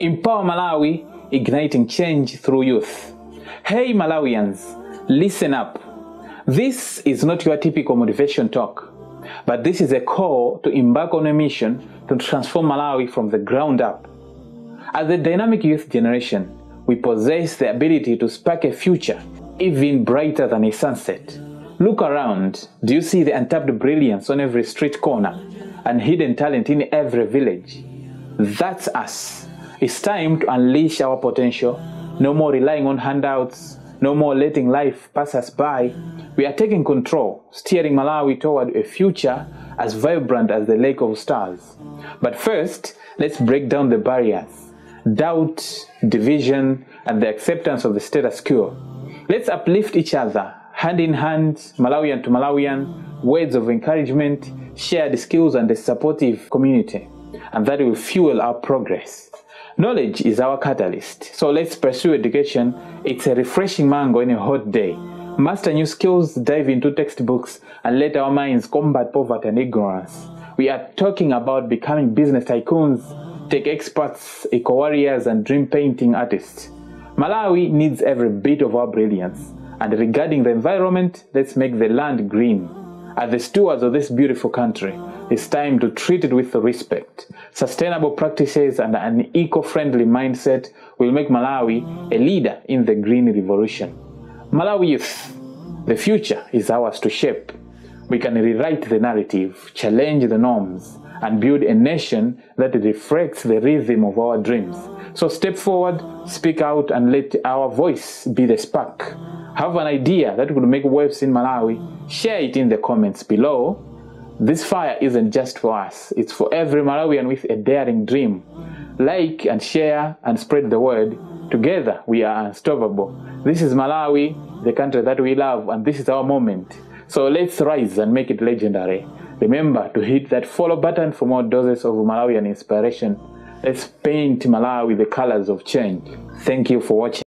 Empower Malawi, igniting change through youth. Hey Malawians, listen up. This is not your typical motivation talk, but this is a call to embark on a mission to transform Malawi from the ground up. As a dynamic youth generation, we possess the ability to spark a future even brighter than a sunset. Look around. Do you see the untapped brilliance on every street corner and hidden talent in every village? That's us. It's time to unleash our potential. No more relying on handouts. No more letting life pass us by. We are taking control, steering Malawi toward a future as vibrant as the Lake of Stars. But first, let's break down the barriers doubt, division, and the acceptance of the status quo. Let's uplift each other, hand in hand, Malawian to Malawian, words of encouragement, shared skills, and a supportive community. And that will fuel our progress. Knowledge is our catalyst, so let's pursue education. It's a refreshing mango in a hot day. Master new skills, dive into textbooks, and let our minds combat poverty and ignorance. We are talking about becoming business tycoons, tech experts, eco warriors, and dream painting artists. Malawi needs every bit of our brilliance. And regarding the environment, let's make the land green. As the stewards of this beautiful country, it's time to treat it with respect. Sustainable practices and an eco-friendly mindset will make Malawi a leader in the green revolution. Malawi youth, the future is ours to shape. We can rewrite the narrative, challenge the norms, and build a nation that reflects the rhythm of our dreams. So step forward, speak out, and let our voice be the spark. Have an idea that would make waves in Malawi? Share it in the comments below. This fire isn't just for us, it's for every Malawian with a daring dream. Like and share and spread the word. Together we are unstoppable. This is Malawi, the country that we love, and this is our moment. So let's rise and make it legendary. Remember to hit that follow button for more doses of Malawian inspiration. Let's paint Malawi the colors of change. Thank you for watching.